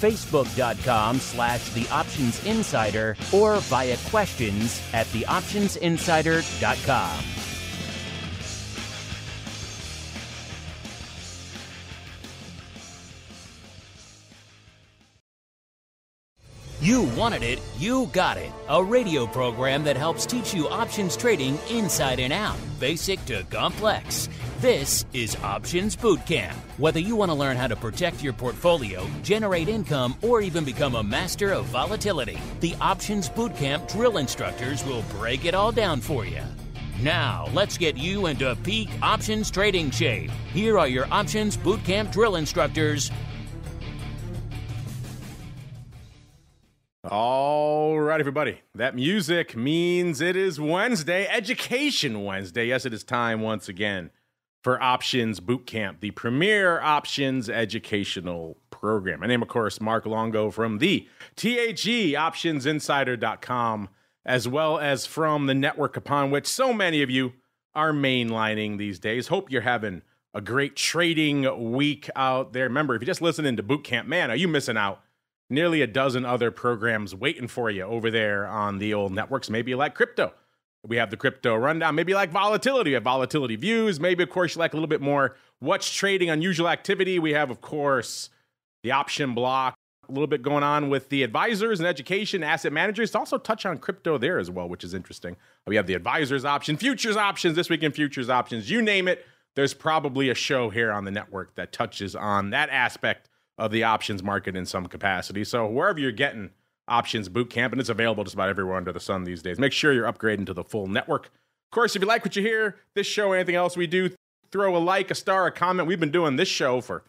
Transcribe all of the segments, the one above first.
facebook.com slash the options insider, or via questions at theoptionsinsider.com. You wanted it, you got it. A radio program that helps teach you options trading inside and out, basic to complex. This is Options Bootcamp. Whether you want to learn how to protect your portfolio, generate income, or even become a master of volatility, the Options Bootcamp drill instructors will break it all down for you. Now, let's get you into peak options trading shape. Here are your Options Bootcamp drill instructors, All right, everybody. That music means it is Wednesday, Education Wednesday. Yes, it is time once again for Options Bootcamp, the premier options educational program. My name, of course, Mark Longo from the TAG OptionsInsider.com, as well as from the network upon which so many of you are mainlining these days. Hope you're having a great trading week out there. Remember, if you're just listening to Bootcamp, man, are you missing out? nearly a dozen other programs waiting for you over there on the old networks. Maybe you like crypto. We have the crypto rundown. Maybe like volatility. We have volatility views. Maybe, of course, you like a little bit more what's trading, unusual activity. We have, of course, the option block. A little bit going on with the advisors and education, asset managers. Also touch on crypto there as well, which is interesting. We have the advisors option, futures options, this week in futures options. You name it. There's probably a show here on the network that touches on that aspect of the options market in some capacity. So wherever you're getting options boot camp, and it's available just about everywhere under the sun these days, make sure you're upgrading to the full network. Of course, if you like what you hear, this show, anything else we do, throw a like, a star, a comment. We've been doing this show for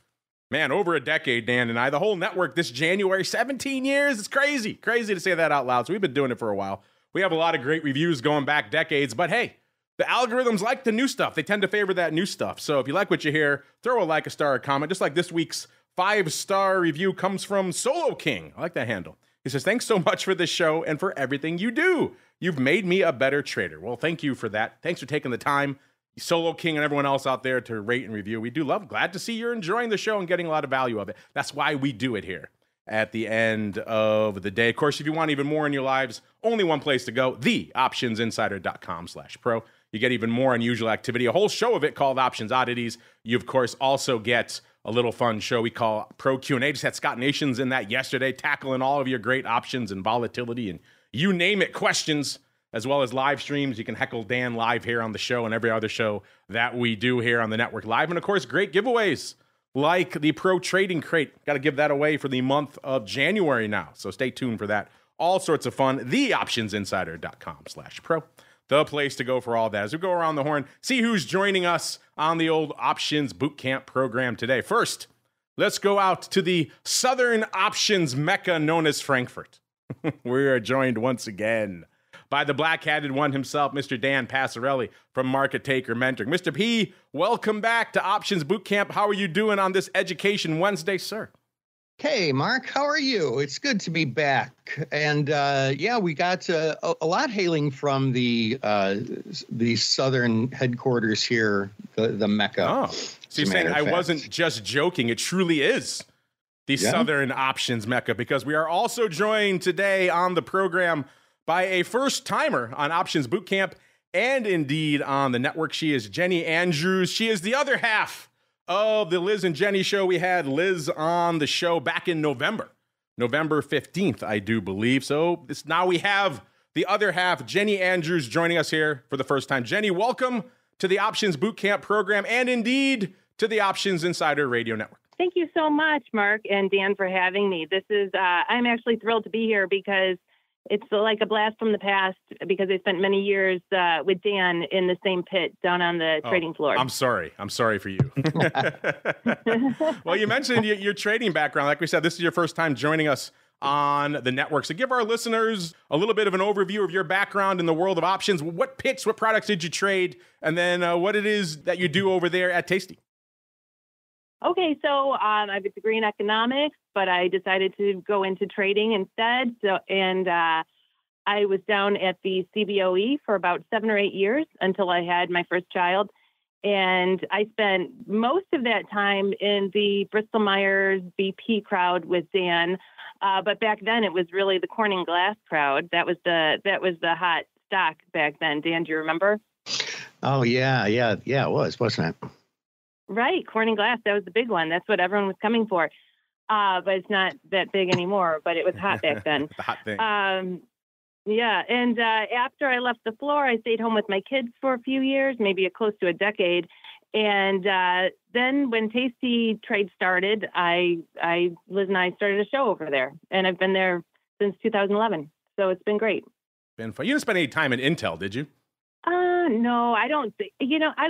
man over a decade, Dan and I. The whole network this January, 17 years. It's crazy, crazy to say that out loud. So we've been doing it for a while. We have a lot of great reviews going back decades, but hey. The algorithms like the new stuff. They tend to favor that new stuff. So if you like what you hear, throw a like, a star, a comment, just like this week's five star review comes from Solo King. I like that handle. He says, Thanks so much for this show and for everything you do. You've made me a better trader. Well, thank you for that. Thanks for taking the time, Solo King and everyone else out there, to rate and review. We do love. Glad to see you're enjoying the show and getting a lot of value of it. That's why we do it here at the end of the day. Of course, if you want even more in your lives, only one place to go, theoptionsinsider.com slash pro. You get even more unusual activity, a whole show of it called Options Oddities. You, of course, also get a little fun show we call Pro Q&A. Just had Scott Nations in that yesterday, tackling all of your great options and volatility and you name it questions, as well as live streams. You can heckle Dan live here on the show and every other show that we do here on the network live. And of course, great giveaways like the Pro Trading Crate. Got to give that away for the month of January now. So stay tuned for that. All sorts of fun. TheOptionsInsider.com slash pro the place to go for all that. As we go around the horn, see who's joining us on the old Options boot camp program today. First, let's go out to the Southern Options Mecca known as Frankfort. we are joined once again by the black hatted one himself, Mr. Dan Passarelli from Market Taker Mentoring. Mr. P, welcome back to Options Boot Camp. How are you doing on this Education Wednesday, sir? Hey, Mark, how are you? It's good to be back. And uh, yeah, we got uh, a, a, lot hailing from the uh, the southern headquarters here, the, the Mecca. Oh, so you're saying I fact. wasn't just joking? It truly is the yeah. Southern Options Mecca because we are also joined today on the program by a first timer on Options Bootcamp and indeed on the network. She is Jenny Andrews. She is the other half of the Liz and Jenny show. We had Liz on the show back in November, November 15th, I do believe. So now we have the other half, Jenny Andrews, joining us here for the first time. Jenny, welcome to the Options Bootcamp program and indeed to the Options Insider Radio Network. Thank you so much, Mark and Dan, for having me. This is, uh, I'm actually thrilled to be here because it's like a blast from the past because I spent many years uh, with Dan in the same pit down on the oh, trading floor. I'm sorry. I'm sorry for you. well, you mentioned your, your, trading background. Like we said, this is your first time joining us on the network. So give our listeners a little bit of an overview of your background in the world of options. What picks, what products did you trade, and then uh, what it is that you do over there at Tasty. Okay, so um, I have a degree in economics, but I decided to go into trading instead. So, and uh, I was down at the CBOE for about seven or eight years until I had my first child. And I spent most of that time in the Bristol Myers BP crowd with Dan. Uh, but back then, it was really the Corning Glass crowd. That was the that was the hot stock back then. Dan, do you remember? Oh yeah, yeah, yeah. It was, wasn't it? Right, Corning Glass. That was the big one. That's what everyone was coming for. Uh, but it's not that big anymore. But it was hot back then. the hot thing. Um, yeah, and uh, after I left the floor, I stayed home with my kids for a few years, maybe a close to a decade. And uh, then when Tasty Trade started, I, I, Liz and I started a show over there, and I've been there since 2011. So it's been great. Been fun. You didn't spend any time in Intel, did you? Uh, no, I don't. Th- you know, I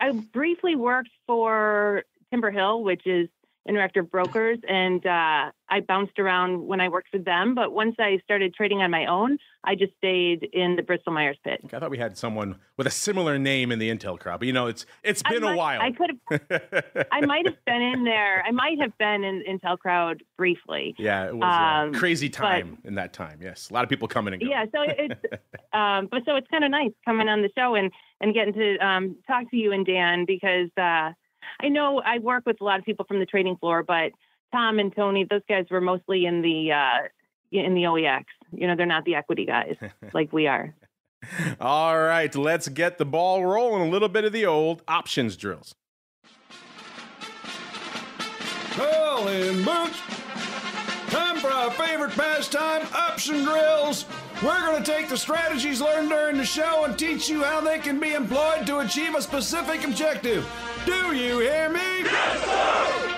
I briefly worked for Timber Hill, which is Interactive Brokers, and uh, I bounced around when I worked for them. But once I started trading on my own, I just stayed in the Bristol Myers pit. I thought we had someone with a similar name in the Intel crowd, but you know, it's it's been might, a while. I could have, I might have been in there. I might have been in Intel crowd briefly. Yeah, it was um, a crazy time but, in that time. Yes, a lot of people coming and going. Yeah, so it's, um, but so it's kind of nice coming on the show and and getting to um, talk to you and Dan because. Uh, I know I work with a lot of people from the trading floor, but Tom and Tony, those guys were mostly in the uh, in the OEX. You know, they're not the equity guys like we are. All right, let's get the ball rolling. A little bit of the old options drills. Well, in boots, time for our favorite pastime, option drills. We're going to take the strategies learned during the show and teach you how they can be employed to achieve a specific objective. Do you hear me? Yes, sir!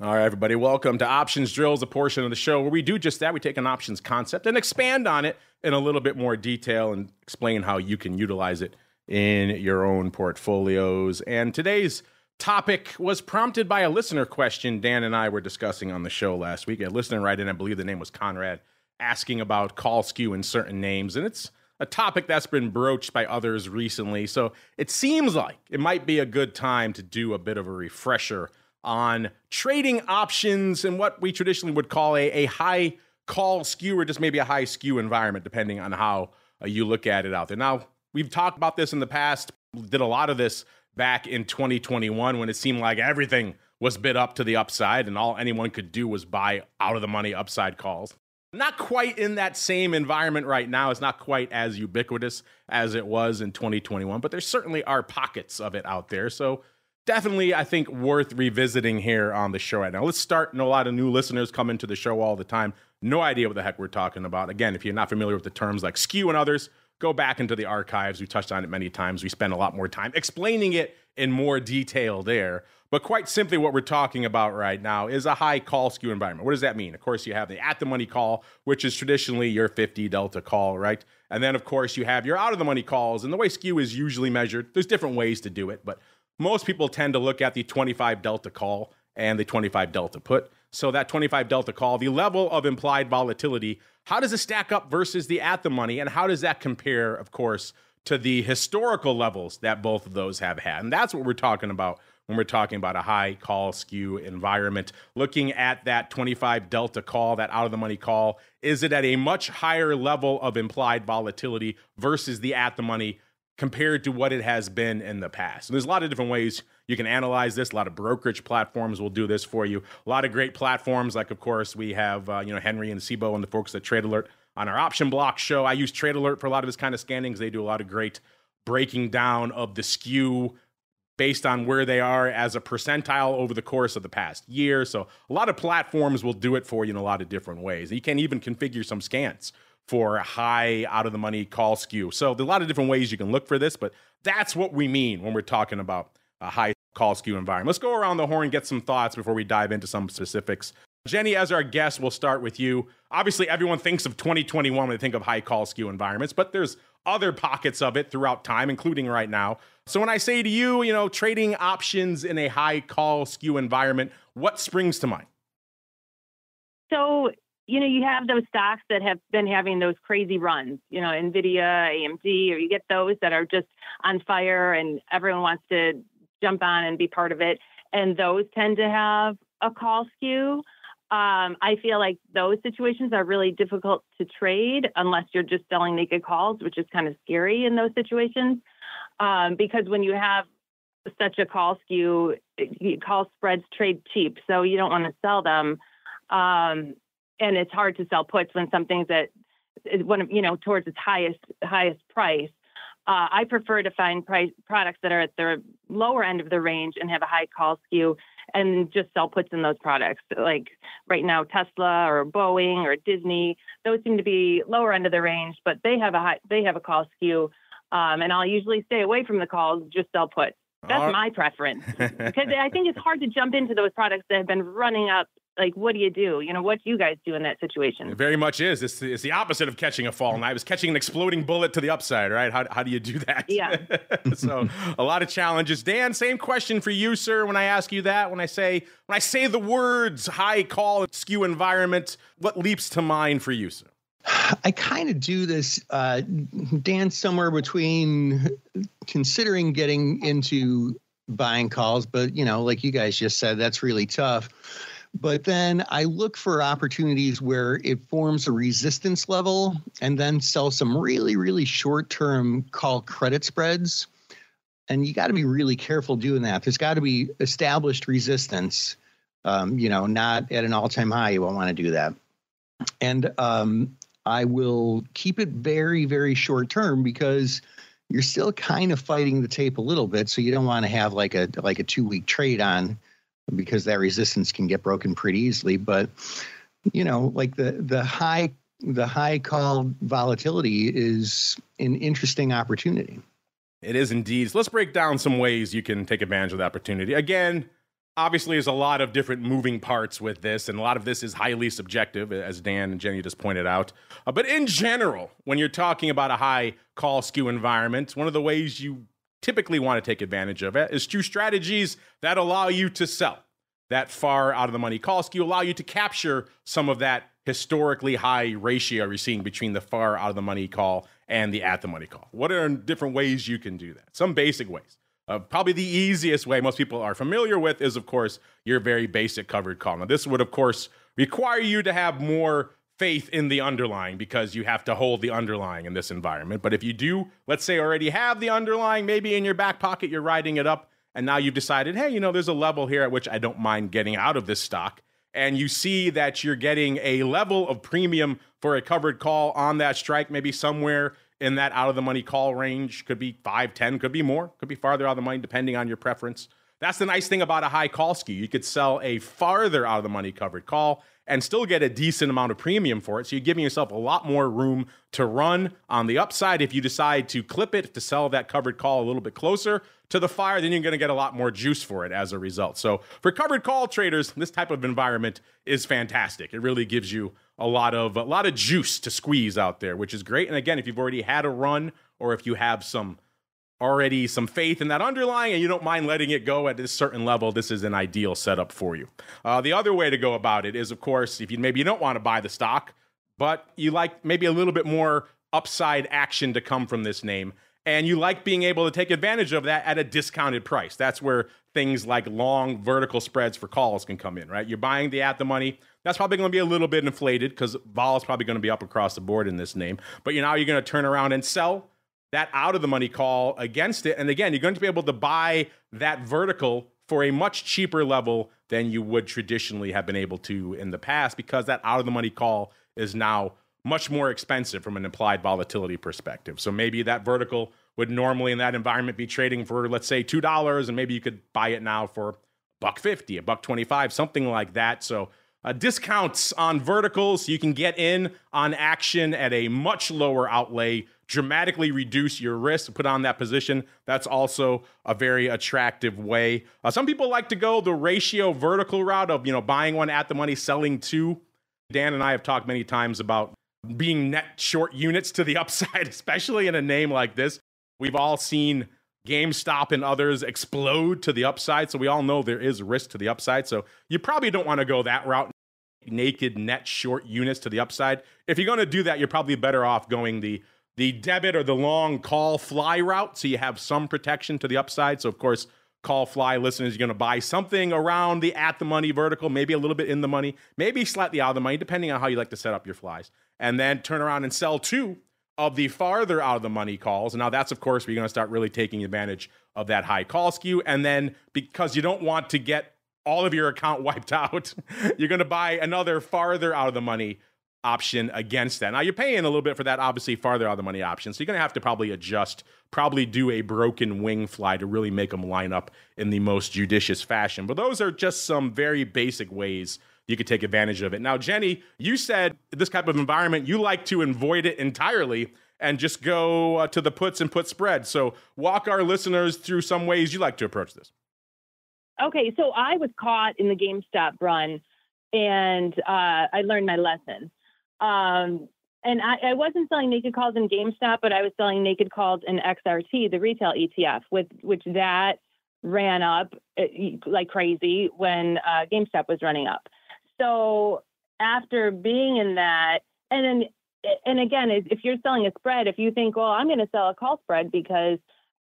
All right, everybody, welcome to Options Drills, a portion of the show where we do just that. We take an options concept and expand on it in a little bit more detail and explain how you can utilize it in your own portfolios. And today's topic was prompted by a listener question Dan and I were discussing on the show last week. A listener right in, I believe the name was Conrad, asking about call skew in certain names. And it's a topic that's been broached by others recently. So it seems like it might be a good time to do a bit of a refresher on trading options and what we traditionally would call a, a high call skew or just maybe a high skew environment, depending on how uh, you look at it out there. Now, we've talked about this in the past, did a lot of this back in 2021 when it seemed like everything was bid up to the upside and all anyone could do was buy out of the money upside calls. Not quite in that same environment right now. It's not quite as ubiquitous as it was in 2021, but there certainly are pockets of it out there. So definitely, I think, worth revisiting here on the show right now. Let's start. know a lot of new listeners come into the show all the time. No idea what the heck we're talking about. Again, if you're not familiar with the terms like skew and others, go back into the archives. We touched on it many times. We spend a lot more time explaining it in more detail there. But quite simply, what we're talking about right now is a high call skew environment. What does that mean? Of course, you have the at the money call, which is traditionally your 50 delta call, right? And then, of course, you have your out of the money calls. And the way skew is usually measured, there's different ways to do it, but most people tend to look at the 25 delta call and the 25 delta put. So that 25 delta call, the level of implied volatility how does it stack up versus the at the money? And how does that compare, of course, to the historical levels that both of those have had? And that's what we're talking about when we're talking about a high call skew environment. Looking at that 25 delta call, that out of the money call, is it at a much higher level of implied volatility versus the at the money compared to what it has been in the past? And there's a lot of different ways you can analyze this. A lot of brokerage platforms will do this for you. A lot of great platforms, like of course we have uh, you know Henry and Sibo and the folks at Trade Alert on our Option Block show. I use Trade Alert for a lot of this kind of scannings. They do a lot of great breaking down of the skew based on where they are as a percentile over the course of the past year. So a lot of platforms will do it for you in a lot of different ways. You can even configure some scans for high out of the money call skew. So there's a lot of different ways you can look for this, but that's what we mean when we're talking about a high call skew environment. Let's go around the horn, get some thoughts before we dive into some specifics. Jenny, as our guest, we'll start with you. Obviously, everyone thinks of 2021 when they think of high call skew environments, but there's other pockets of it throughout time, including right now. So when I say to you, you know, trading options in a high call skew environment, what springs to mind? So, you know, you have those stocks that have been having those crazy runs, you know, NVIDIA, AMD, or you get those that are just on fire and everyone wants to jump on and be part of it. And those tend to have a call skew. Um, I feel like those situations are really difficult to trade unless you're just selling naked calls, which is kind of scary in those situations. Um, because when you have such a call skew, call spreads trade cheap, so you don't want to sell them. Um, and it's hard to sell puts when something's at one of you know towards its highest highest price. Uh, I prefer to find price products that are at the lower end of the range and have a high call skew and just sell puts in those products. Like right now, Tesla or Boeing or Disney, those seem to be lower end of the range, but they have a high, they have a call skew. Um, and I'll usually stay away from the calls, just sell puts. That's my preference because I think it's hard to jump into those products that have been running up like what do you do? You know what do you guys do in that situation? It very much is. It's, it's the opposite of catching a fall. And i was catching an exploding bullet to the upside right? How, how do you do that? Yeah. So a lot of challenges. Dan same question for you sir when i ask you that. When i say when i say the words high call skew environment what leaps to mind for you sir? I kind of do this uh, dance somewhere between considering getting into buying calls, but you know, like you guys just said, that's really tough. But then I look for opportunities where it forms a resistance level and then sell some really, really short term call credit spreads. And you got to be really careful doing that. There's got to be established resistance, um, you know, not at an all time high. You won't want to do that. And um, I will keep it very, very short term because you're still kind of fighting the tape a little bit. So you don't want to have like a like a two week trade on because that resistance can get broken pretty easily. But you know, like the the high the high call volatility is an interesting opportunity. It is indeed. So let's break down some ways you can take advantage of the opportunity. Again, obviously, there's a lot of different moving parts with this, and a lot of this is highly subjective, as Dan and Jenny just pointed out. Uh, but in general, when you're talking about a high call skew environment, one of the ways you typically want to take advantage of it is two strategies that allow you to sell that far out of the money call skew, allow you to capture some of that historically high ratio you're seeing between the far out of the money call and the at the money call. What are different ways you can do that? Some basic ways. Uh, probably the easiest way most people are familiar with is, of course, your very basic covered call. Now, this would, of course, require you to have more faith in the underlying because you have to hold the underlying in this environment. But if you do, let's say, already have the underlying, maybe in your back pocket, you're riding it up, and now you've decided, hey, you know, there's a level here at which I don't mind getting out of this stock. And you see that you're getting a level of premium for a covered call on that strike, maybe somewhere in that out of the money call range. Could be 5, 10, could be more, could be farther out of the money, depending on your preference. That's the nice thing about a high call skew. You could sell a farther out of the money covered call and still get a decent amount of premium for it. So you're giving yourself a lot more room to run on the upside. If you decide to clip it to sell that covered call a little bit closer to the fire, then you're going to get a lot more juice for it as a result. So for covered call traders, this type of environment is fantastic. It really gives you a lot of a lot of juice to squeeze out there, which is great. And again, if you've already had a run or if you have some already some faith in that underlying and you don't mind letting it go at a certain level, this is an ideal setup for you. Uh, the other way to go about it is, of course, if you maybe you don't want to buy the stock, but you like maybe a little bit more upside action to come from this name. And you like being able to take advantage of that at a discounted price. That's where things like long vertical spreads for calls can come in, right? You're buying the at the money. That's probably going to be a little bit inflated because vol is probably going to be up across the board in this name. But you know, you're going to turn around and sell that out of the money call against it. And again, you're going to be able to buy that vertical for a much cheaper level than you would traditionally have been able to in the past because that out of the money call is now much more expensive from an implied volatility perspective. So maybe that vertical would normally in that environment be trading for let's say $2 and maybe you could buy it now for buck 50, a buck 25, something like that. So uh, discounts on verticals. You can get in on action at a much lower outlay, dramatically reduce your risk, put on that position. That's also a very attractive way. Uh, some people like to go the ratio vertical route of you know buying one at the money, selling two. Dan and I have talked many times about being net short units to the upside, especially in a name like this. We've all seen GameStop and others explode to the upside. So we all know there is risk to the upside. So you probably don't want to go that route, naked net short units to the upside. If you're going to do that, you're probably better off going the the debit or the long call fly route. So you have some protection to the upside. So of course, call fly listeners, you're going to buy something around the at the money vertical, maybe a little bit in the money, maybe slightly out of the money, depending on how you like to set up your flies. And then turn around and sell two of the farther out of the money calls. And now that's, of course, where you're going to start really taking advantage of that high call skew. And then because you don't want to get all of your account wiped out, you're going to buy another farther out of the money option against that. Now you're paying a little bit for that, obviously, farther out of the money option. So you're going to have to probably adjust, probably do a broken wing fly to really make them line up in the most judicious fashion. But those are just some very basic ways you could take advantage of it. Now, Jenny, you said this type of environment, you like to avoid it entirely and just go uh, to the puts and put spread. So, walk our listeners through some ways you like to approach this. Okay, so I was caught in the GameStop run and uh, I learned my lesson. Um, and I, I, wasn't selling naked calls in GameStop, but I was selling naked calls in XRT, the retail ETF, with which that ran up uh, like crazy when uh, GameStop was running up. So after being in that, and then and again, if you're selling a spread, if you think, well, I'm going to sell a call spread because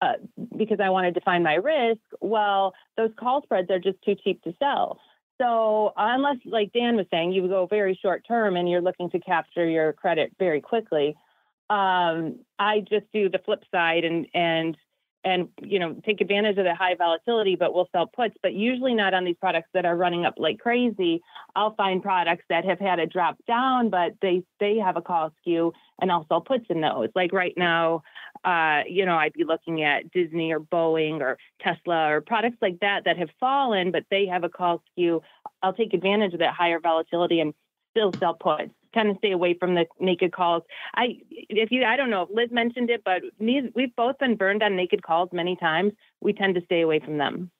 uh, because I want to define my risk, well, those call spreads are just too cheap to sell. So unless, like Dan was saying, you go very short term and you're looking to capture your credit very quickly, um, I just do the flip side and and and you know take advantage of the high volatility but we'll sell puts. But usually not on these products that are running up like crazy i'll find products that have had a drop down but they they have a call skew and i'll sell puts in those. Like right now uh, you know i'd be looking at disney or boeing or tesla or products like that that have fallen but they have a call skew. I'll take advantage of that higher volatility and still sell puts kind of stay away from the naked calls. I, if you, I don't know if Liz mentioned it, but we've both been burned on naked calls many times. We tend to stay away from them.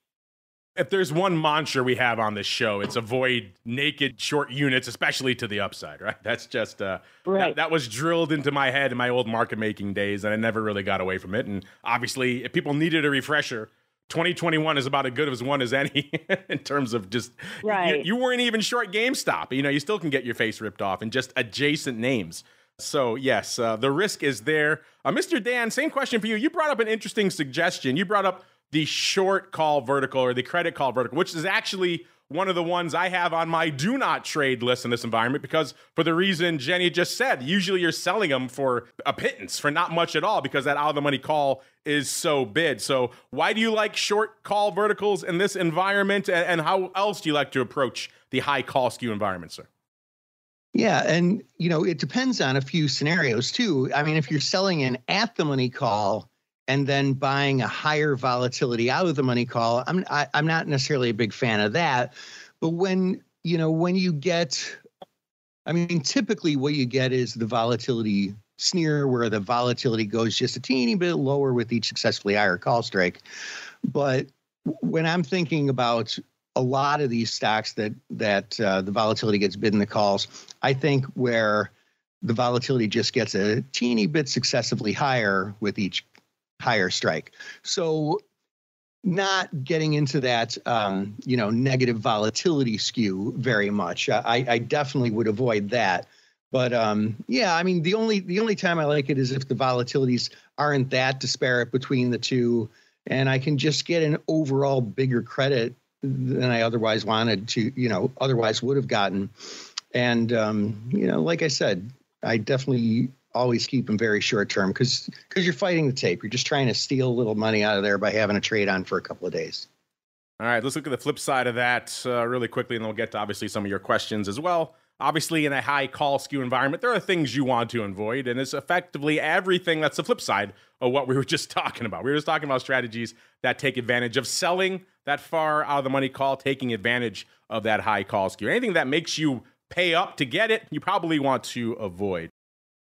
If there's one mantra we have on this show, it's avoid naked short units, especially to the upside, right? That's just uh, right. That, that was drilled into my head in my old market making days, and I never really got away from it. And obviously, if people needed a refresher, 2021 is about as good as one as any in terms of just right. You, you, weren't even short GameStop. You know, you still can get your face ripped off in just adjacent names. So yes, uh, the risk is there. Uh, Mr. Dan, same question for you. You brought up an interesting suggestion. You brought up the short call vertical or the credit call vertical, which is actually one of the ones I have on my do not trade list in this environment because for the reason Jenny just said, usually you're selling them for a pittance, for not much at all because that out of the money call is so bid. So why do you like short call verticals in this environment and how else do you like to approach the high call skew environment, sir? Yeah, and you know, it depends on a few scenarios too. I mean, if you're selling an at the money call, and then buying a higher volatility out of the money call. I'm I, am i am not necessarily a big fan of that, but when you know when you get, I mean, typically what you get is the volatility sneer, where the volatility goes just a teeny bit lower with each successfully higher call strike. But when I'm thinking about a lot of these stocks that that uh, the volatility gets bid in the calls, I think where the volatility just gets a teeny bit successively higher with each higher strike. So not getting into that um, you know negative volatility skew very much. I, I definitely would avoid that. But um, yeah, I mean the only the only time I like it is if the volatilities aren't that disparate between the two, and I can just get an overall bigger credit than I otherwise wanted to, you know, otherwise would have gotten. And um, you know, like I said, I definitely always keep them very short term because because you're fighting the tape. You're just trying to steal a little money out of there by having a trade on for a couple of days. All right, let's look at the flip side of that uh, really quickly, and then we'll get to obviously some of your questions as well. Obviously, in a high call skew environment, there are things you want to avoid, and it's effectively everything that's the flip side of what we were just talking about. We were just talking about strategies that take advantage of selling that far out of the money call, taking advantage of that high call skew. Anything that makes you pay up to get it, you probably want to avoid.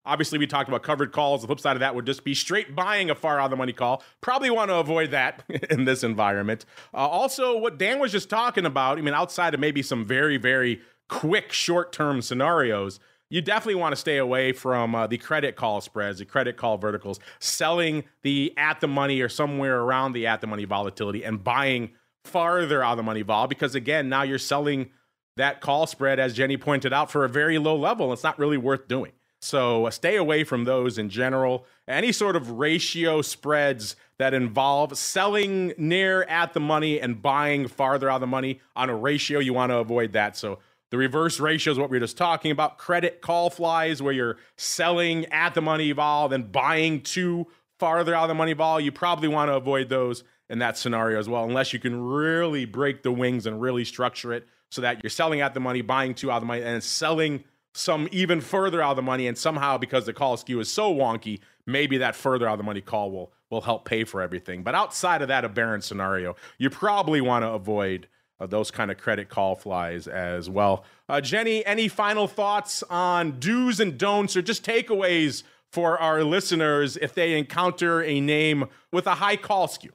Obviously, we talked about covered calls. The flip side of that would just be straight buying a far out of the money call. Probably want to avoid that in this environment. Uh, also, what Dan was just talking about, I mean, outside of maybe some very, very quick short term scenarios, you definitely want to stay away from uh, the credit call spreads, the credit call verticals, selling the at the money or somewhere around the at the money volatility and buying farther out of the money vol because, again, now you're selling that call spread, as Jenny pointed out, for a very low level. It's not really worth doing. So uh, stay away from those in general. Any sort of ratio spreads that involve selling near at the money and buying farther out of the money on a ratio, you want to avoid that. So the reverse ratio is what we were just talking about. Credit call flies, where you're selling at the money vol, then buying too farther out of the money vol. You probably want to avoid those in that scenario as well, unless you can really break the wings and really structure it so that you're selling at the money, buying two out of the money, and selling some even further out of the money. And somehow, because the call skew is so wonky, maybe that further out of the money call will will help pay for everything. But outside of that aberrant scenario, you probably want to avoid uh, those kind of credit call flies as well. Uh, Jenny, any final thoughts on do's and don'ts or just takeaways for our listeners if they encounter a name with a high call skew?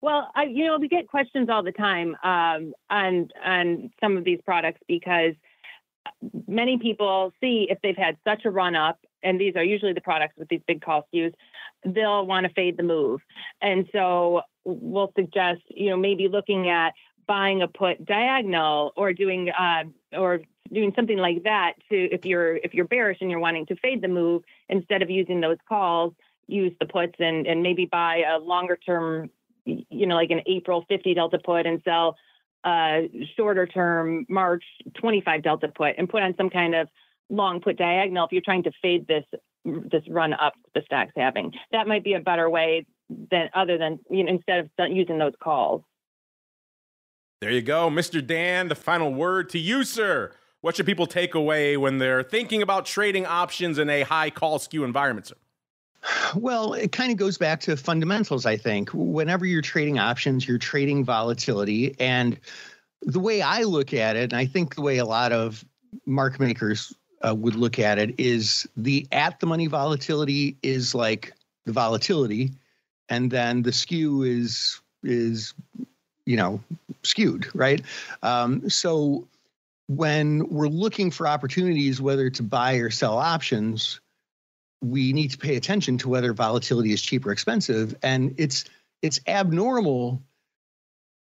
Well, I, you know, we get questions all the time um, on on some of these products because many people see if they've had such a run up, and these are usually the products with these big call skews, they'll want to fade the move. And so we'll suggest, you know, maybe looking at buying a put diagonal or doing uh, or doing something like that to if you're if you're bearish and you're wanting to fade the move instead of using those calls use the puts and and maybe buy a longer term you know like an april 50 delta put and sell a shorter term March 25 delta put and put on some kind of long put diagonal if you're trying to fade this this run up the stock's having. That might be a better way than other than you know instead of using those calls. There you go, Mr. Dan. The final word to you, sir. What should people take away when they're thinking about trading options in a high call skew environment, sir? Well, it kind of goes back to fundamentals, I think. Whenever you're trading options, you're trading volatility. And the way I look at it, and I think the way a lot of market makers uh, would look at it, is the at the money volatility is like the volatility, and then the skew is is you know skewed, right? Um, so when we're looking for opportunities, whether to buy or sell options, we need to pay attention to whether volatility is cheap or expensive. And it's it's abnormal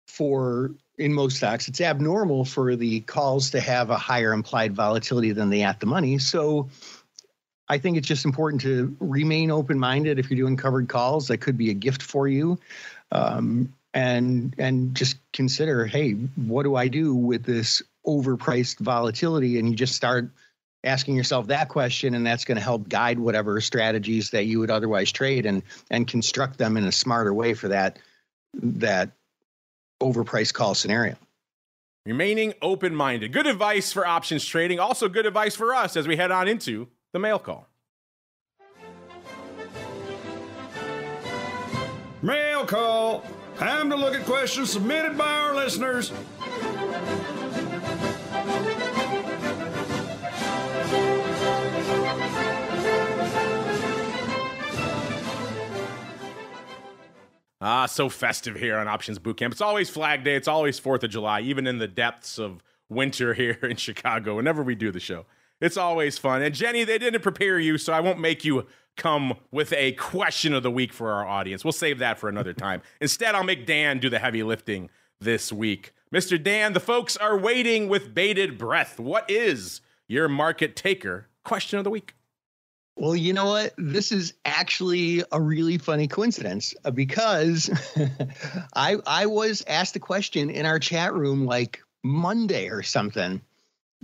for in most stocks, it's abnormal for the calls to have a higher implied volatility than the at the money. So I think it's just important to remain open minded if you're doing covered calls. That could be a gift for you. Um, and and just consider, hey, what do I do with this overpriced volatility? And you just start asking yourself that question and that's going to help guide whatever strategies that you would otherwise trade and and construct them in a smarter way for that that overpriced call scenario. Remaining open-minded. Good advice for options trading. Also good advice for us as we head on into the mail call. Mail call. Time to look at questions submitted by our listeners Ah, so festive here on Options Bootcamp. It's always Flag Day. It's always Fourth of July, even in the depths of winter here in Chicago. Whenever we do the show, it's always fun. And Jenny, they didn't prepare you, so I won't make you come with a question of the week for our audience. We'll save that for another time. Instead, I'll make Dan do the heavy lifting this week. Mr. Dan, the folks are waiting with bated breath. What is your market taker question of the week? Well, you know what? This is actually a really funny coincidence uh, because I I was asked a question in our chat room like Monday or something.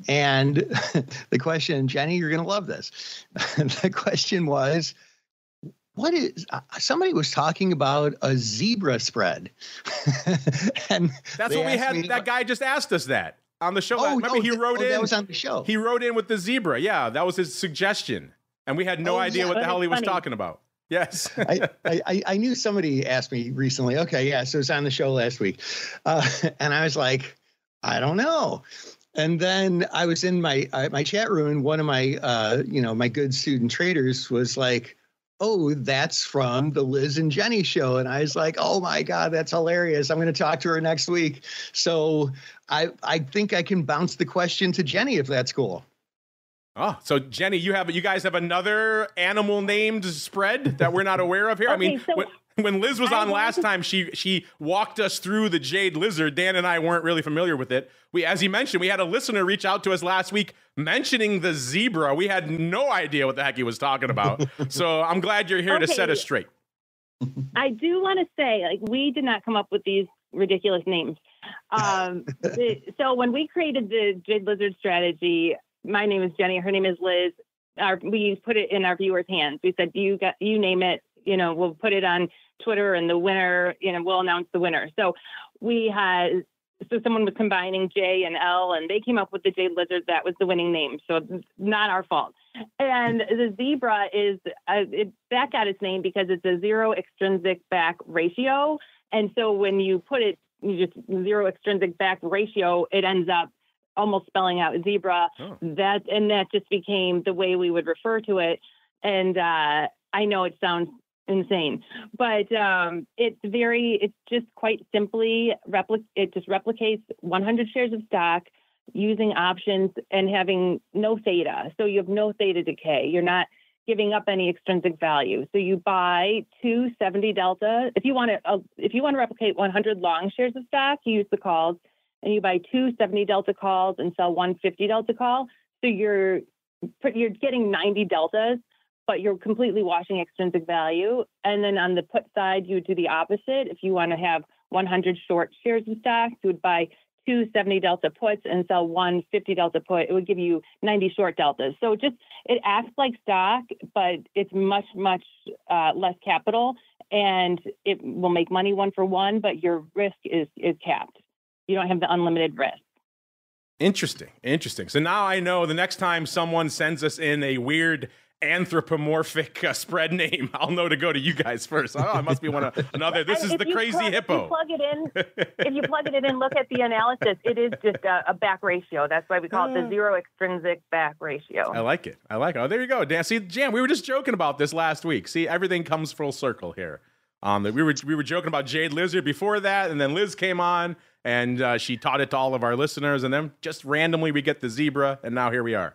And the question, Jenny, you're going to love this. the question was, what is uh, somebody was talking about a zebra spread and that's what we had that guy just asked us that on the show. Oh, Remember, no, he wrote oh, in. That was on the show. He wrote in with the zebra. Yeah, that was his suggestion, and we had no Oh, idea yeah. what the hell is he was funny. talking about. Yes. I, I, I- I knew somebody asked me recently. Okay, yeah, so it's on the show last week, uh, and I was like, I don't know. And then I was in my uh, my chat room, and one of my uh, you know my good student traders was like, "Oh, that's from the Liz and Jenny show," and I was like, "Oh my god, that's hilarious! I'm going to talk to her next week." So I I think I can bounce the question to Jenny if that's cool. Oh, so Jenny, you have you guys have another animal named spread that we're not aware of here. I mean, so when, when Liz was I on last wanted- time, she she walked us through the jade lizard. Dan and I weren't really familiar with it. We, as he mentioned, we had a listener reach out to us last week mentioning the zebra. We had no idea what the heck he was talking about. so I'm glad you're here to set us straight. I do want to say, like, we did not come up with these ridiculous names. Um, the, so when we created the Jade Lizard strategy, my name is Jenny. Her name is Liz. Our, we put it in our viewers' hands. We said, "You got, you name it. You know, we'll put it on Twitter, and the winner, you know, we'll announce the winner." So we had. So someone was combining J and L, and they came up with the J Lizard. That was the winning name. So not our fault. And the zebra is uh, it, its name because it's a zero extrinsic back ratio. And so when you put it, you just zero extrinsic back ratio, it ends up almost spelling out zebra. Oh. That and that just became the way we would refer to it. And uh, I know it sounds insane, but um, it's very, it's just quite simply replic. It just replicates 100 shares of stock using options and having no theta. So you have no theta decay. You're not giving up any extrinsic value. So you buy two 70 delta. If you want to, uh, if you want to replicate 100 long shares of stock, you use the calls, and you buy two 70 delta calls and sell one 50 delta call. So you're you're getting 90 deltas, but you're completely washing extrinsic value. And then on the put side, you would do the opposite. If you want to have 100 short shares of stock, you would buy two 70 delta puts and sell one 50 delta put. It would give you 90 short deltas. So just it acts like stock, but it's much much uh, less capital, and it will make money one for one. But your risk is is capped. You don't have the unlimited risk. Interesting. Interesting. So now I know the next time someone sends us in a weird anthropomorphic uh, spread name, I'll know to go to you guys first. Oh, it must be one of another. This is the you crazy plug, If you plug it in, if you plug it in and look at the analysis, it is just a, a back ratio. That's why we call it the zero extrinsic back ratio. I like it. I like it. Oh, there you go, Dan. See, Jam, we were just joking about this last week. See, everything comes full circle here. Um, we were we were joking about Jade Lizard before that, and then Liz came on and uh, she taught it to all of our listeners, and then just randomly we get the zebra, and now here we are.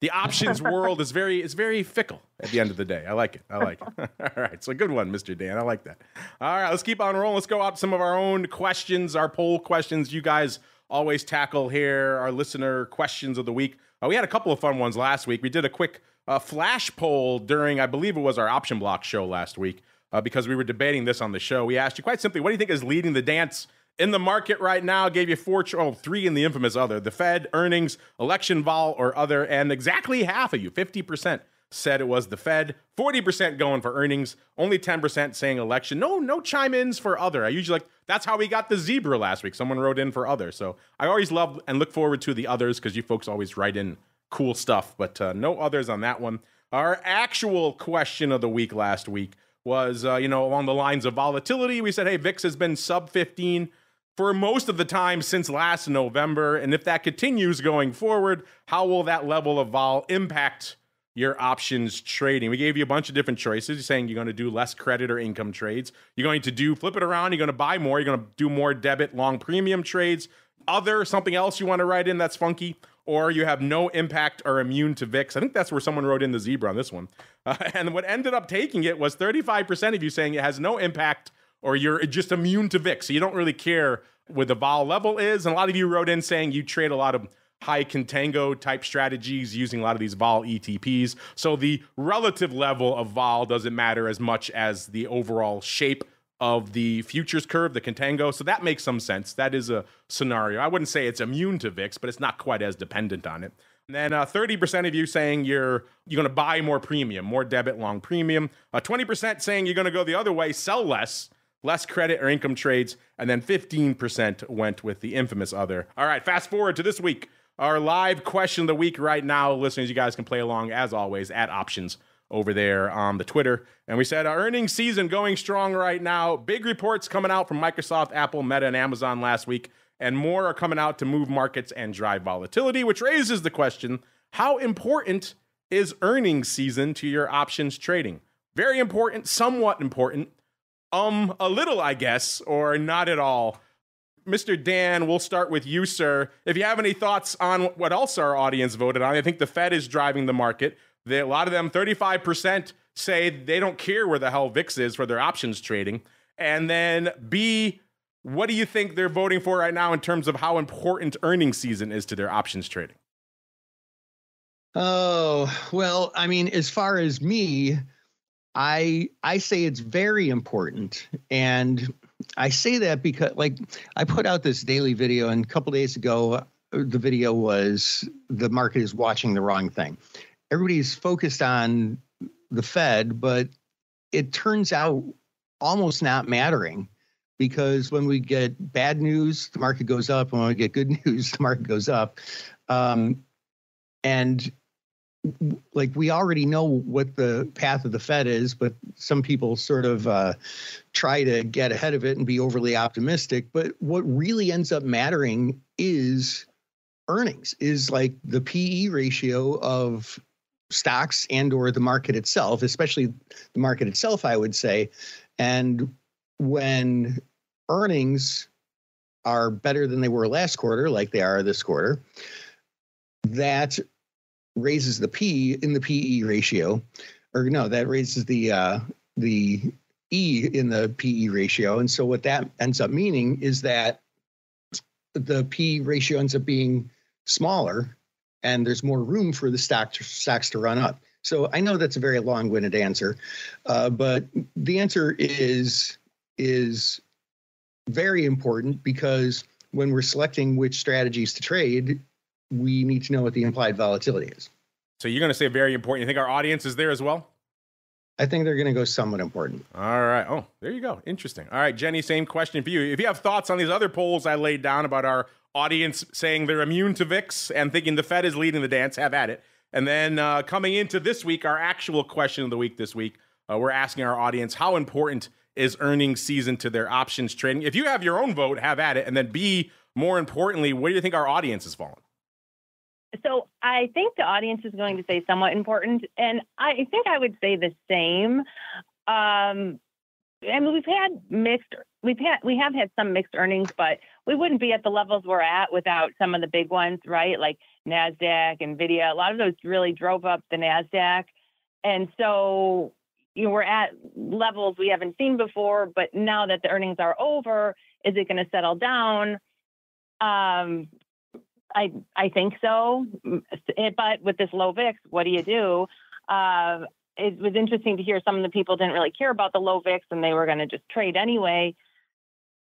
The options world is very is very fickle at the end of the day. I like it. I like it. all right, so good one, Mr. Dan. I like that. All right, let's keep on rolling. Let's go out some of our own questions, our poll questions. You guys always tackle here our listener questions of the week. Uh, we had a couple of fun ones last week. We did a quick uh, flash poll during, I believe it was our option block show last week, uh, because we were debating this on the show. We asked you quite simply, what do you think is leading the dance in the market right now? Gave you four, oh, three in the infamous other: the Fed, earnings, election vol, or other. And exactly half of you, fifty percent, said it was the Fed. Forty percent going for earnings. Only ten percent saying election. No, no chime ins for other. I usually like. That's how we got the zebra last week. Someone wrote in for other. So I always love and look forward to the others because you folks always write in cool stuff. But uh, no others on that one. Our actual question of the week last week was, uh, you know, along the lines of volatility. We said, hey, VIX has been sub 15 for most of the time since last November. And if that continues going forward, how will that level of vol impact your options trading? We gave you a bunch of different choices. You're saying you're going to do less credit or income trades. You're going to do flip it around. You're going to buy more. You're going to do more debit long premium trades. Other something else you want to write in that's funky, or you have no impact or immune to VIX. I think that's where someone wrote in the zebra on this one. Uh, and what ended up taking it was 35% of you saying it has no impact or you're just immune to VIX. So you don't really care what the vol level is. And a lot of you wrote in saying you trade a lot of high contango type strategies using a lot of these vol ETPs. So the relative level of vol doesn't matter as much as the overall shape of the futures curve, the contango. So that makes some sense. That is a scenario. I wouldn't say it's immune to VIX, but it's not quite as dependent on it. And then uh, 30% of you saying you're you're going to buy more premium, more debit long premium. Uh, 20% saying you're going to go the other way, sell less. Less credit or income trades, and then 15% went with the infamous other. All right, fast forward to this week. Our live question of the week right now, listeners, you guys can play along as always at options over there on the Twitter. And we said our earnings season going strong right now. Big reports coming out from Microsoft, Apple, Meta, and Amazon last week, and more are coming out to move markets and drive volatility, which raises the question how important is earnings season to your options trading? Very important, somewhat important. Um, a little, I guess, or not at all. Mr. Dan, we'll start with you, sir. If you have any thoughts on what else our audience voted on, I think the Fed is driving the market. They, a lot of them, 35%, say they don't care where the hell VIX is for their options trading. And then B, what do you think they're voting for right now in terms of how important earnings season is to their options trading? Oh, well, I mean, as far as me, I I say it's very important. And I say that because like I put out this daily video and a couple days ago the video was the market is watching the wrong thing. Everybody's focused on the Fed, but it turns out almost not mattering because when we get bad news, the market goes up. And when we get good news, the market goes up. Um, and like we already know what the path of the Fed is, but some people sort of uh, try to get ahead of it and be overly optimistic. But what really ends up mattering is earnings, is like the PE ratio of stocks and or the market itself, especially the market itself, I would say. And when earnings are better than they were last quarter, like they are this quarter, that raises the P in the PE ratio, or no, that raises the uh, the E in the PE ratio. And so what that ends up meaning is that the P ratio ends up being smaller and there's more room for the stock to, stocks to run up. So I know that's a very long-winded answer, uh, but the answer is is very important because when we're selecting which strategies to trade, we need to know what the implied volatility is. So you're going to say very important. You think our audience is there as well? I think they're going to go somewhat important. All right. Oh, there you go. Interesting. All right, Jenny, same question for you. If you have thoughts on these other polls I laid down about our audience saying they're immune to VIX and thinking the Fed is leading the dance, have at it. And then uh, coming into this week, our actual question of the week this week, uh, we're asking our audience how important is earnings season to their options trading? If you have your own vote, have at it. And then B, more importantly, where do you think our audience is falling? So I think the audience is going to say somewhat important, and I think I would say the same. Um, I mean, we've had mixed, we've had, we have had some mixed earnings, but we wouldn't be at the levels we're at without some of the big ones, right? Like Nasdaq, Nvidia. A lot of those really drove up the Nasdaq, and so you know we're at levels we haven't seen before. But now that the earnings are over, is it going to settle down? Um, I I think so. Eh, but with this low VIX, what do you do? Uh, it was interesting to hear some of the people didn't really care about the low VIX and they were going to just trade anyway.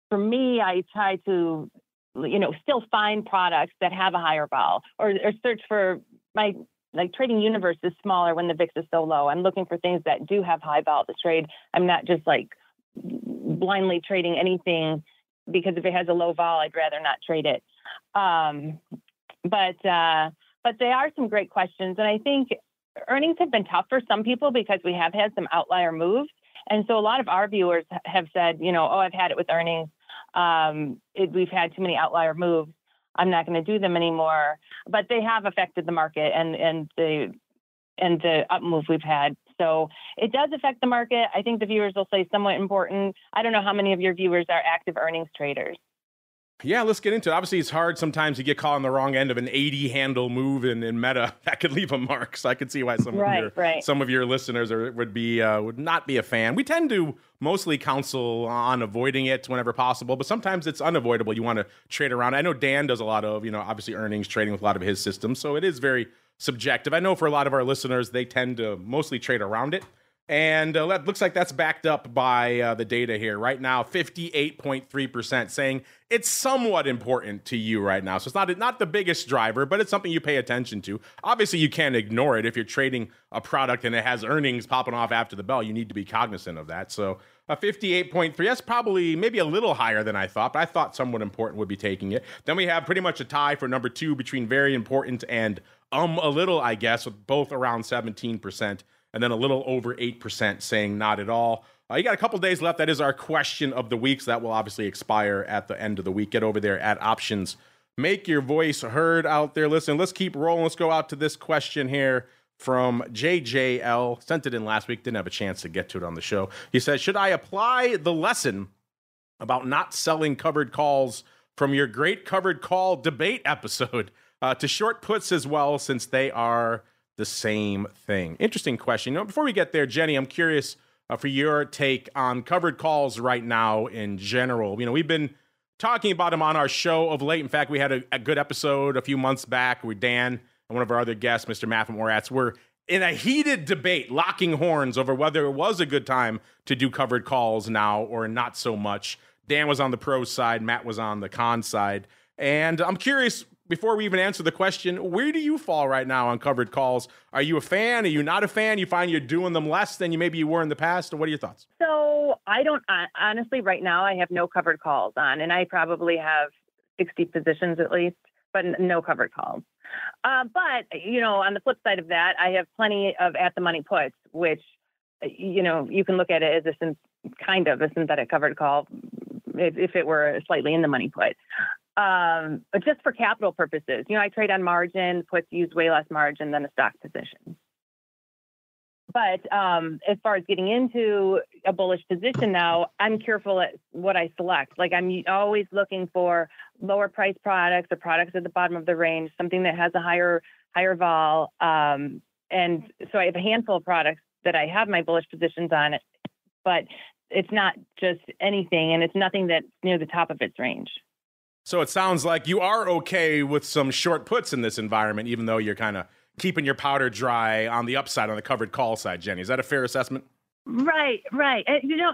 For me, I try to, you know, still find products that have a higher vol or, or search for my like trading universe is smaller when the VIX is so low. I'm looking for things that do have high vol to trade. I'm not just like blindly trading anything because if it has a low vol, I'd rather not trade it. Um, but uh, but they are some great questions, and I think earnings have been tough for some people because we have had some outlier moves, and so a lot of our viewers have said, you know, oh, I've had it with earnings. Um, it, we've had too many outlier moves. I'm not going to do them anymore. But they have affected the market and and the and the up move we've had. So it does affect the market. I think the viewers will say somewhat important. I don't know how many of your viewers are active earnings traders. Yeah, let's get into it. Obviously, it's hard sometimes to get caught on the wrong end of an 80 handle move in, in meta that could leave a mark. So I could see why some right, of your right. some of your listeners are, would be uh, would not be a fan. We tend to mostly counsel on avoiding it whenever possible, but sometimes it's unavoidable. You want to trade around. I know Dan does a lot of you know obviously earnings trading with a lot of his systems, so it is very subjective. I know for a lot of our listeners, they tend to mostly trade around it. And uh, that looks like that's backed up by uh, the data here. Right now, 58.3% saying it's somewhat important to you right now. So it's not, not the biggest driver, but it's something you pay attention to. Obviously, you can't ignore it. If you're trading a product and it has earnings popping off after the bell, you need to be cognizant of that. So a 58.3, that's probably maybe a little higher than I thought, but I thought somewhat important would be taking it. Then we have pretty much a tie for number two between very important and um a little, I guess, with both around 17% and then a little over 8% saying not at all. Uh, you got a couple days left. That is our question of the week. So that will obviously expire at the end of the week. Get over there at options. Make your voice heard out there. Listen, let's keep rolling. Let's go out to this question here from JJL. Sent it in last week. Didn't have a chance to get to it on the show. He says, Should I apply the lesson about not selling covered calls from your great covered call debate episode uh, to short puts as well, since they are the same thing? Interesting question. You know, before we get there, Jenny, I'm curious uh, for your take on covered calls right now in general. You know, we've been talking about them on our show of late. In fact, we had a, a good episode a few months back where Dan and one of our other guests, Mr. Matt from Orats, were in a heated debate, locking horns over whether it was a good time to do covered calls now or not so much. Dan was on the pro side, Matt was on the con side. And I'm curious before we even answer the question, where do you fall right now on covered calls? Are you a fan? Are you not a fan? You find you're doing them less than you maybe you were in the past, or what are your thoughts? So I don't honestly right now. I have no covered calls on, and I probably have 60 positions at least, but no covered calls. Uh, but you know, on the flip side of that, I have plenty of at the money puts, which you know you can look at it as a kind of a synthetic covered call if, if it were slightly in the money put um, but just for capital purposes. You know, I trade on margin, puts use way less margin than a stock position. But um, as far as getting into a bullish position now, I'm careful at what I select. Like I'm always looking for lower price products or products at the bottom of the range, something that has a higher higher vol. Um, and so I have a handful of products that I have my bullish positions on, but it's not just anything, and it's nothing that's near the top of its range. So it sounds like you are okay with some short puts in this environment, even though you're kind of keeping your powder dry on the upside on the covered call side, Jenny. Is that a fair assessment? Right, right. you know,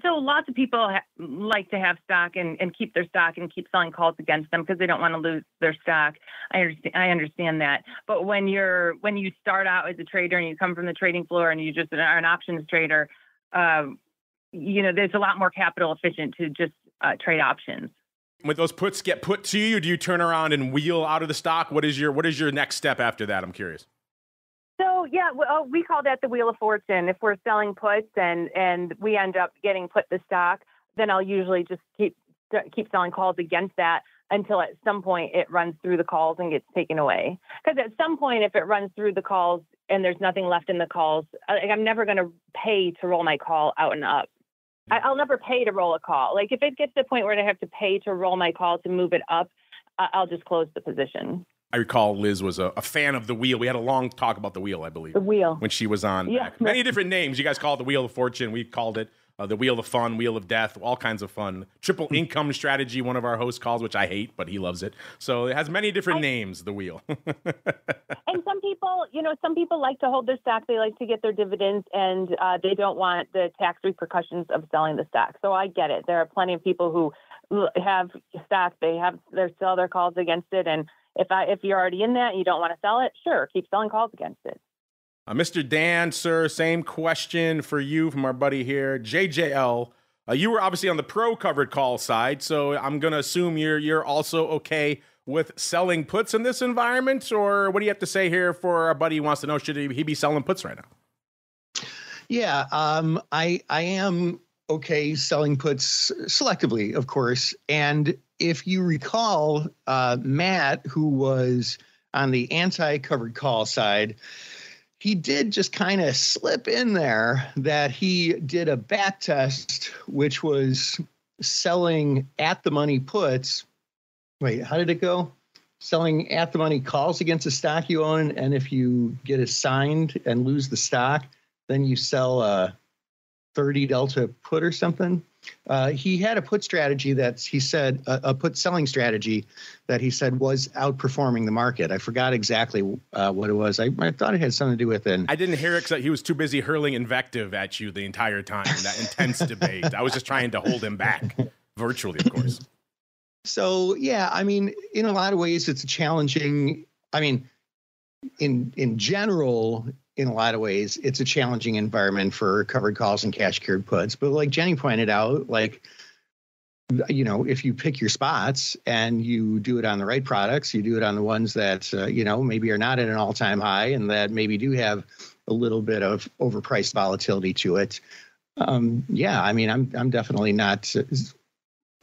so lots of people ha- like to have stock and, and keep their stock and keep selling calls against them because they don't want to lose their stock. I understand. I understand that. But when you're when you start out as a trader and you come from the trading floor and you just are an options trader, uh, you know, there's a lot more capital efficient to just uh, trade options when those puts get put to you, do you turn around and wheel out of the stock? What is your what is your next step after that? I'm curious. So yeah, well, oh, we call that the wheel of fortune. If we're selling puts and and we end up getting put the stock, then I'll usually just keep keep selling calls against that until at some point it runs through the calls and gets taken away. Because at some point, if it runs through the calls and there's nothing left in the calls, I'm never going to pay to roll my call out and up. I, will never pay to roll a call. Like if it gets to the point where I have to pay to roll my call to move it up, I'll just close the position. I recall Liz was a, a, fan of the wheel. We had a long talk about the wheel, I believe. The wheel. When she was on. Yeah. Many different names. You guys call it the Wheel of Fortune. We called it uh, the Wheel of Fun, Wheel of Death, all kinds of fun. Triple hmm. income strategy, one of our hosts calls, which I hate, but he loves it. So it has many different I, names, the wheel. and some people, you know, some people like to hold their stock. They like to get their dividends and uh, they don't want the tax repercussions of selling the stock. So I get it. There are plenty of people who have stock, they have their sell their calls against it. And if I if you're already in that and you don't want to sell it, sure, keep selling calls against it. Uh, Mr. Dan, sir, same question for you from our buddy here, JJL. Uh, you were obviously on the pro covered call side, so I'm going to assume you're you're also okay with selling puts in this environment, or what do you have to say here for our buddy who wants to know should he be selling puts right now? Yeah, um, I I am okay selling puts selectively, of course. And if you recall, uh, Matt, who was on the anti-covered call side, he did just kind of slip in there that he did a back test, which was selling at the money puts. Wait, how did it go? Selling at the money calls against a stock you own, and if you get assigned and lose the stock, then you sell a 30 delta put or something. Uh, he had a put strategy that's he said a, a, put selling strategy that he said was outperforming the market. I forgot exactly uh, what it was. I, I, thought it had something to do with it. I didn't hear it because he was too busy hurling invective at you the entire time that intense debate. I was just trying to hold him back virtually, of course. So yeah, I mean, in a lot of ways, it's a challenging. I mean, in in general, in a lot of ways, it's a challenging environment for covered calls and cash secured puts. But like Jenny pointed out, like you know, if you pick your spots and you do it on the right products, you do it on the ones that uh, you know maybe are not at an all-time high and that maybe do have a little bit of overpriced volatility to it. Um, yeah, I mean, I'm I'm definitely not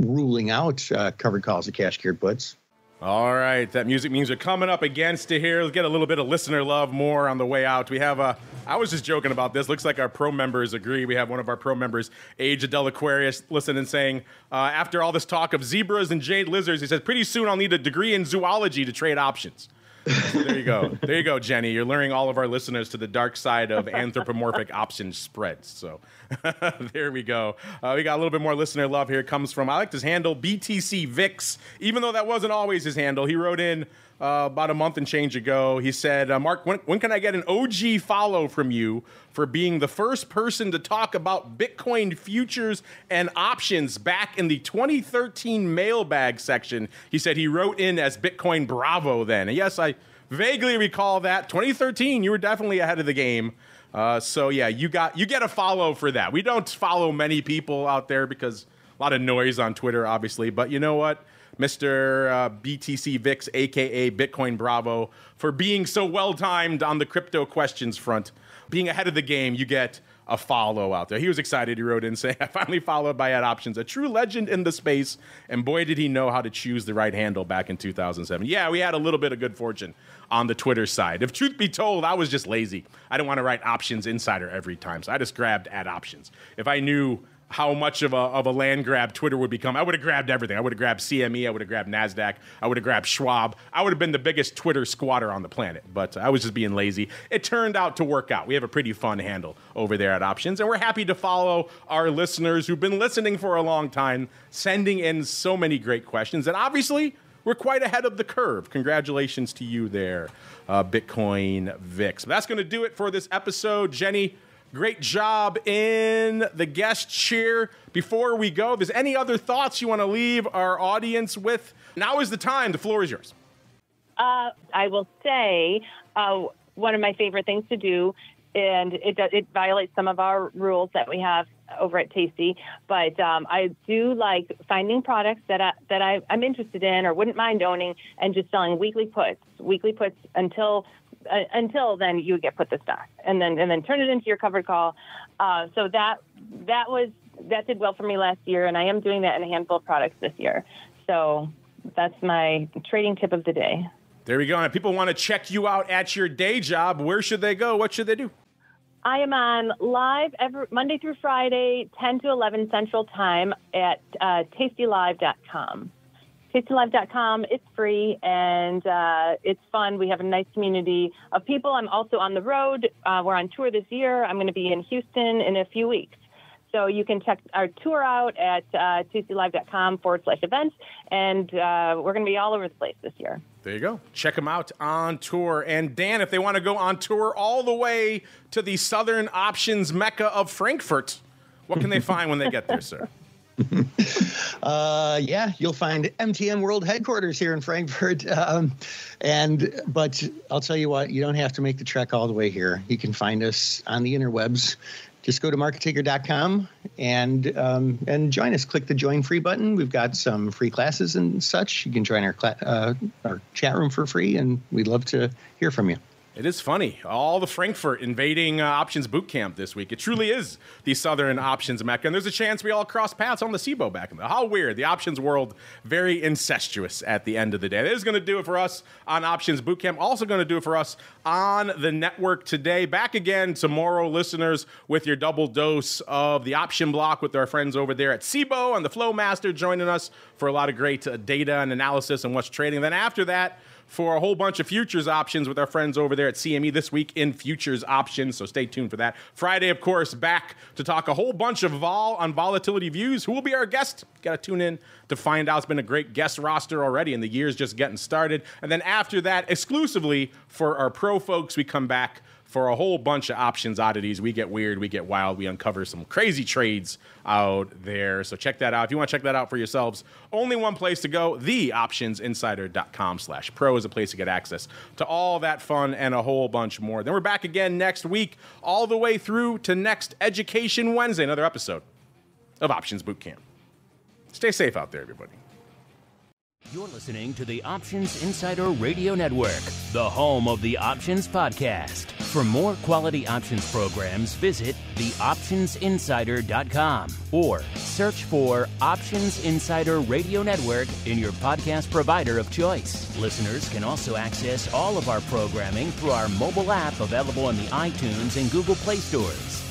ruling out uh, covered calls and cash secured puts. All right, that music means we're coming up against to here. Let's get a little bit of listener love more on the way out. We have a. I was just joking about this. Looks like our pro members agree. We have one of our pro members, Age Adele Aquarius, listening and saying, uh, after all this talk of zebras and jade lizards, he says, pretty soon I'll need a degree in zoology to trade options. So there you go. There you go, Jenny. You're luring all of our listeners to the dark side of anthropomorphic option spreads. So there we go. Uh, we got a little bit more listener love here. It comes from, I like his handle, BTC Vix. Even though that wasn't always his handle, he wrote in uh, about a month and change ago. He said, uh, Mark, when, when can I get an OG follow from you for being the first person to talk about Bitcoin futures and options back in the 2013 mailbag section? He said he wrote in as Bitcoin Bravo then. And yes, I vaguely recall that. 2013, you were definitely ahead of the game. Uh, so yeah, you got you get a follow for that. We don't follow many people out there because a lot of noise on Twitter, obviously. But you know what, Mister uh, BTC Vix, aka Bitcoin Bravo, for being so well timed on the crypto questions front, being ahead of the game, you get a follow out there. He was excited. He wrote in saying, I finally followed by Ad Options, a true legend in the space. And boy, did he know how to choose the right handle back in 2007. Yeah, we had a little bit of good fortune on the Twitter side. If truth be told, I was just lazy. I didn't want to write Options Insider every time. So I just grabbed Ad Options. If I knew how much of a, of a land grab Twitter would become. I would have grabbed everything. I would have grabbed CME. I would have grabbed NASDAQ. I would have grabbed Schwab. I would have been the biggest Twitter squatter on the planet, but I was just being lazy. It turned out to work out. We have a pretty fun handle over there at Options, and we're happy to follow our listeners who've been listening for a long time, sending in so many great questions. And obviously, we're quite ahead of the curve. Congratulations to you there, uh, Bitcoin VIX. But that's going to do it for this episode. Jenny, Great job in the guest chair. Before we go, if there's any other thoughts you want to leave our audience with, now is the time. The floor is yours. Uh, I will say uh, one of my favorite things to do, and it it violates some of our rules that we have over at Tasty, but um, I do like finding products that I, that I, I'm interested in or wouldn't mind owning, and just selling weekly puts, weekly puts until uh, until then you would get put the stock and then and then turn it into your covered call. Uh, so that that was that did well for me last year, and I am doing that in a handful of products this year. So that's my trading tip of the day. There we go. And if people want to check you out at your day job, where should they go? What should they do? I am on live every Monday through Friday, 10 to 11 Central Time at uh, tastylive.com tastylive.com. It's free and uh, it's fun. We have a nice community of people. I'm also on the road. Uh, we're on tour this year. I'm going to be in Houston in a few weeks. So you can check our tour out at uh, tastylive.com forward slash events. And uh, we're going to be all over the place this year. There you go. Check them out on tour. And Dan, if they want to go on tour all the way to the Southern Options Mecca of Frankfort, what can they find when they get there, sir? uh, yeah, you'll find MTM World Headquarters here in Frankfort. Um, and but I'll tell you what, you don't have to make the trek all the way here. You can find us on the interwebs. Just go to markettaker.com and um, and join us. Click the join free button. We've got some free classes and such. You can join our cla- uh, our chat room for free, and we'd love to hear from you. It is funny. All the Frankfort invading uh, Options Boot Camp this week. It truly is the Southern Options Mecca. And there's a chance we all cross paths on the Cboe back in the. How weird. The options world, very incestuous at the end of the day. That is going to do it for us on Options Boot Camp. Also going to do it for us on the network today. Back again tomorrow, listeners, with your double dose of the option block with our friends over there at Cboe and the Flow Master joining us for a lot of great uh, data and analysis and what's trading. Then after that, for a whole bunch of futures options with our friends over there at CME this week in futures options. So stay tuned for that. Friday, of course, back to talk a whole bunch of vol on volatility views. Who will be our guest? Got to tune in to find out. It's been a great guest roster already, and the year's just getting started. And then after that, exclusively for our pro folks, we come back for a whole bunch of options oddities. We get weird, we get wild, we uncover some crazy trades out there. So check that out. If you want to check that out for yourselves, only one place to go, theoptionsinsider.com slash pro is a place to get access to all that fun and a whole bunch more. Then we're back again next week, all the way through to next Education Wednesday, another episode of Options Bootcamp. Stay safe out there, everybody. You're listening to the Options Insider Radio Network, the home of the Options Podcast. For more quality options programs, visit theoptionsinsider.com or search for Options Insider Radio Network in your podcast provider of choice. Listeners can also access all of our programming through our mobile app available in the iTunes and Google Play stores.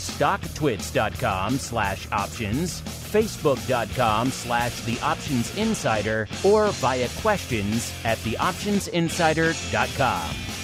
stocktwits.com slash options, facebook.com slash the options insider, or via questions at theoptionsinsider.com.